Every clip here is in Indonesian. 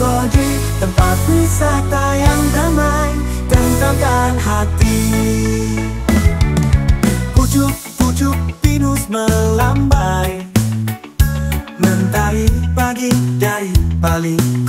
Solji Tempat wisata yang damai Tentangkan hati. Pucuk-pucuk pinus melambai Mentari pagi dari paling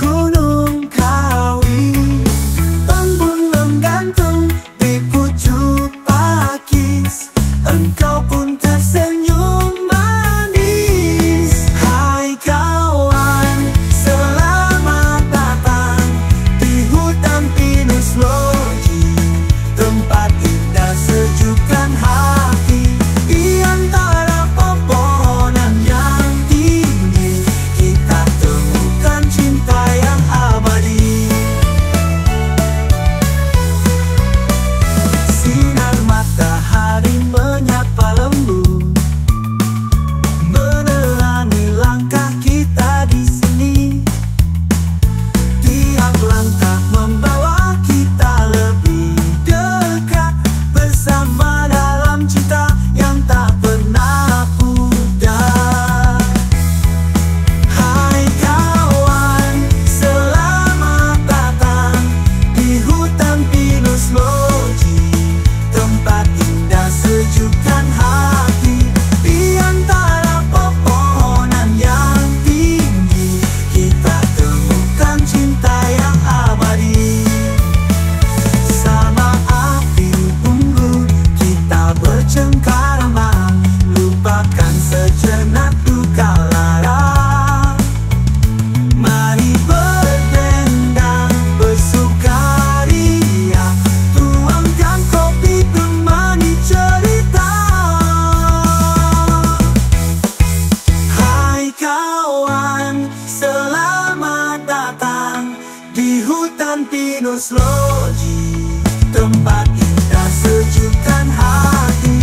slow kawan Selamat datang di hutan pinus loji. Tempat kita sejukkan hati.